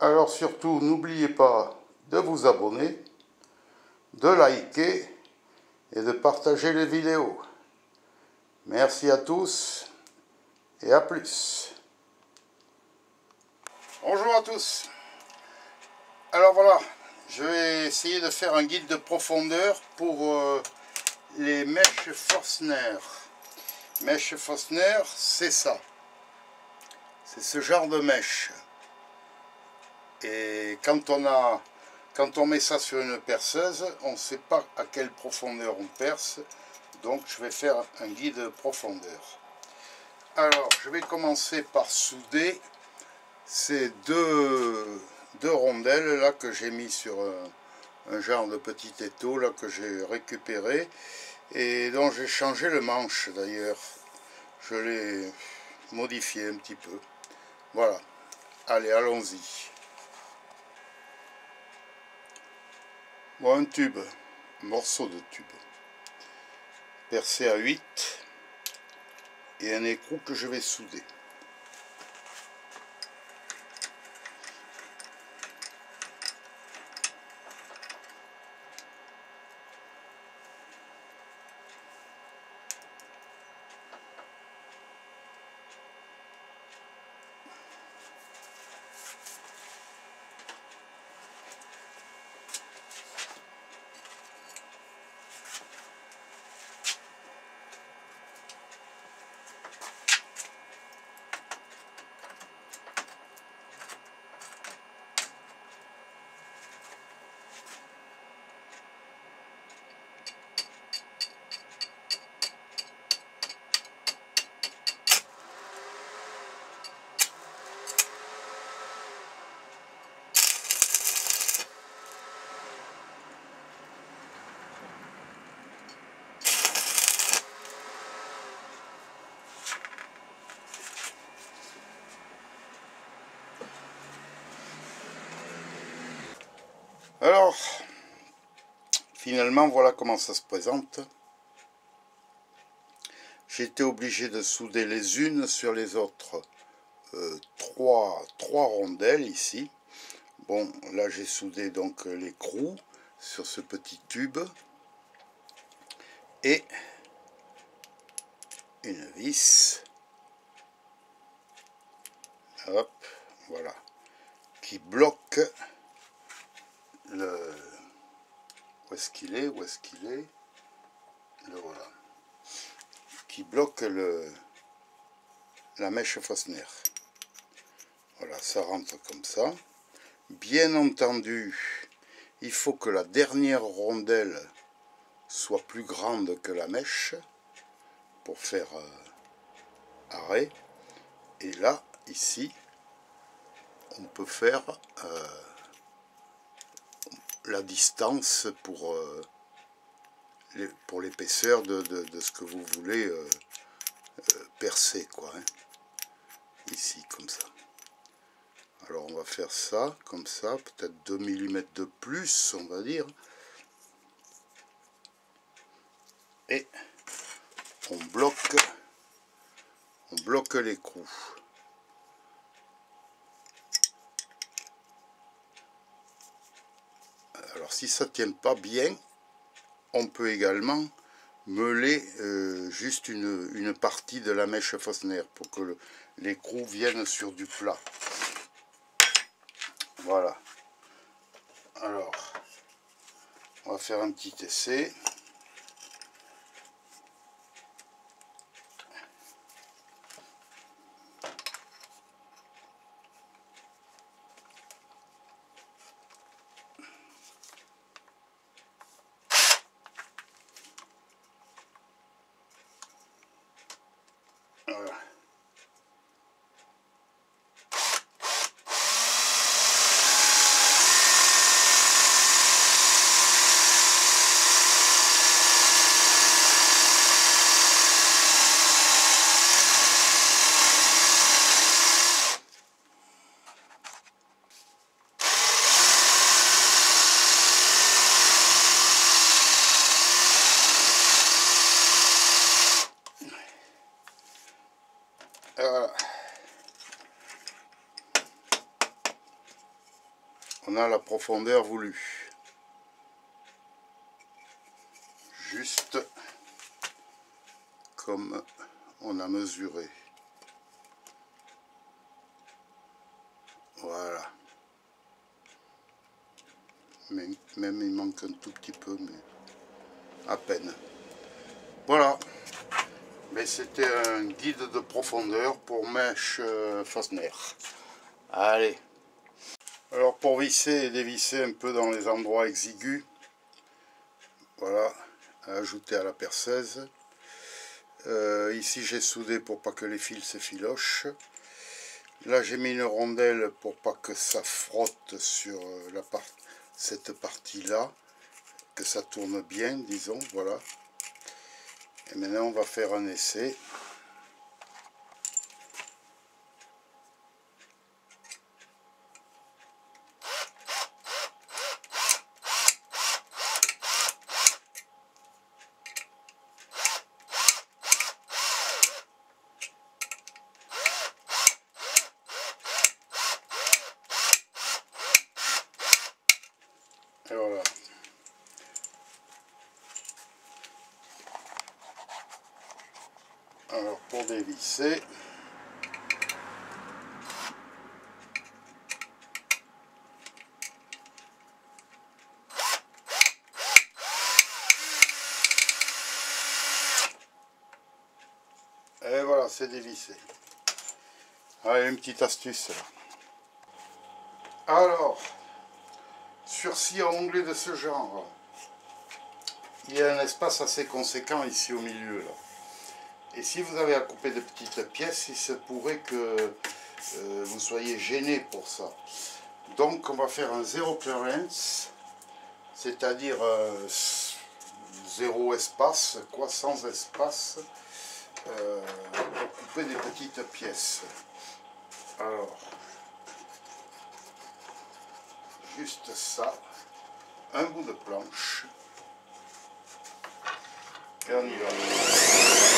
Alors surtout, n'oubliez pas de vous abonner, de liker et de partager les vidéos. Merci à tous et à plus. Bonjour à tous. Alors voilà, je vais essayer de faire un guide de profondeur pour euh, les mèches Forstner. Mèche Forstner, c'est ça. C'est ce genre de mèche. Et quand on a quand on met ça sur une perceuse, on ne sait pas à quelle profondeur on perce. Donc je vais faire un guide profondeur. Alors je vais commencer par souder ces deux, deux rondelles là que j'ai mis sur un, genre de petit étau là que j'ai récupéré et dont j'ai changé le manche d'ailleurs. Je l'ai modifié un petit peu. Voilà. Allez, allons-y. Un tube, un morceau de tube, percé à 8 et un écrou que je vais souder. Alors, finalement, voilà comment ça se présente. Été obligé de souder les unes sur les autres euh, trois, trois rondelles ici. Bon, là j'ai soudé donc l'écrou sur ce petit tube. Et une vis. Hop, voilà. Qui bloque le où est-ce qu'il est où est-ce qu'il est le voilà qui bloque le la mèche Fosner. Voilà ça rentre comme ça. Bien entendu il faut que la dernière rondelle soit plus grande que la mèche pour faire euh, arrêt. Et là ici on peut faire euh, la distance pour, euh, pour l'épaisseur de, de, ce que vous voulez euh, euh, percer quoi hein. ici comme ça. Alors on va faire ça comme ça peut-être 2 mm de plus on va dire. Et on bloque on bloque si ça ne tient pas bien, on peut également meuler euh, juste une, une, partie de la mèche Fosner pour que l'écrou vienne sur du plat. Voilà. Alors, on va faire un petit essai. Profondeur voulue. Juste comme on a mesuré. Voilà. Même il manque un tout petit peu, mais à peine. Voilà. Mais c'était un guide de profondeur pour mèche euh, Fosner. Allez. Alors pour visser et dévisser un peu dans les endroits exigus, voilà, ajouter à la perceuse. Euh, ici j'ai soudé pour pas que les fils se filochent. Là j'ai mis une rondelle pour pas que ça frotte sur euh, cette partie là, que ça tourne bien disons, voilà. Et maintenant on va faire un essai. Et voilà. Alors pour dévisser, et voilà, c'est dévissé. Allez, une petite astuce. Alors, sur six onglets de ce genre, il y a un espace assez conséquent ici au milieu. Là. Et si vous avez à couper de petites pièces, il se pourrait que euh, vous soyez gêné pour ça. Donc on va faire un zéro clearance, c'est-à-dire euh, zéro espace, quoi, sans espace, euh, pour couper des petites pièces. Alors, juste ça, un bout de planche, et on y va.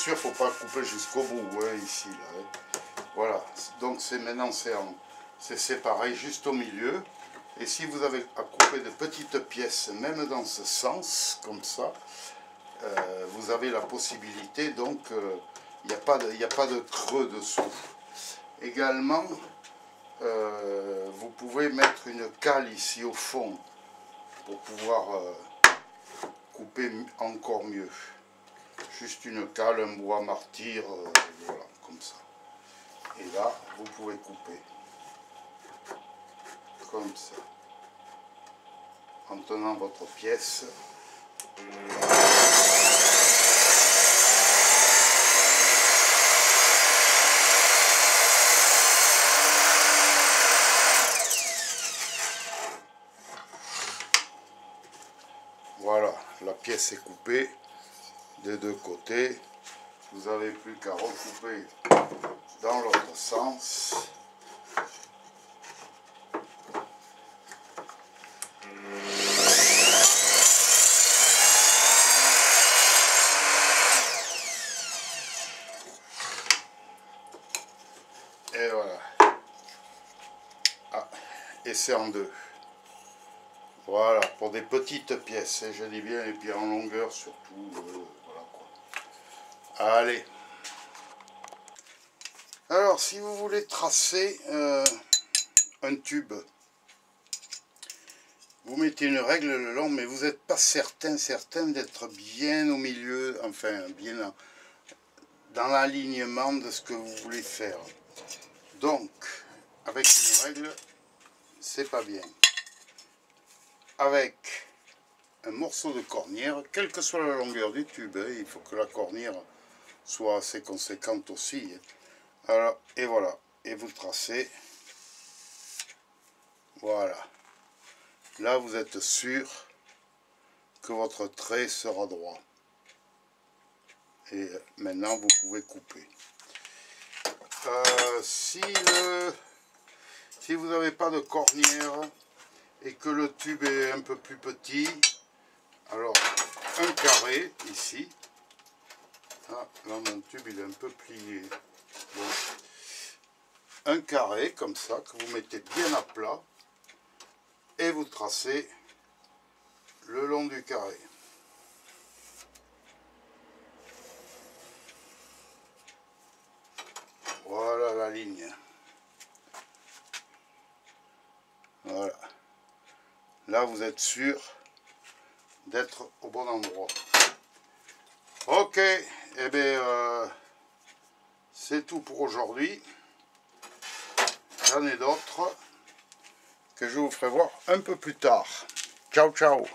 Sûr, faut pas couper jusqu'au bout, ouais, ici, là. hein. Voilà, donc c'est maintenant c'est séparé juste au milieu. Et si vous avez à couper de petites pièces, même dans ce sens, comme ça, euh, vous avez la possibilité, donc euh, il n'y a, pas de- a pas de creux dessous. Également, euh, vous pouvez mettre une cale ici au fond pour pouvoir euh, couper encore mieux. Juste une cale, un bois martyr, euh, voilà, comme ça. Et là, vous pouvez couper. Comme ça. En tenant votre pièce. Voilà, la pièce est coupée des deux côtés. Vous n'avez plus qu'à recouper dans l'autre sens. Et voilà. Ah, et c'est en deux. Voilà, pour des petites pièces, hein, je dis bien, et puis en longueur surtout. euh. Allez. Alors, si vous voulez tracer euh, un tube, vous mettez une règle le long, mais vous n'êtes pas certain, certain d'être bien au milieu, enfin, bien en- dans l'alignement de ce que vous voulez faire. Donc, avec une règle, c'est pas bien. Avec un morceau de cornière, quelle que soit la longueur du tube, hein, il faut que la cornière soit assez conséquente aussi. hein. Alors, et voilà, et vous tracez. Voilà. Là, vous êtes sûr que votre trait sera droit. Et maintenant, vous pouvez couper. Euh, si, le- si vous n'avez pas de cornière et que le tube est un peu plus petit, Alors, un carré ici. Ah, là, mon tube, il est un peu plié. Un carré, comme ça, que vous mettez bien à plat. Et vous tracez le long du carré. Voilà la ligne. Voilà. Là, vous êtes sûr d'être au bon endroit. Ok, et eh euh, c'est tout pour aujourd'hui. J'en ai d'autres que je vous ferai voir un peu plus tard. Ciao, ciao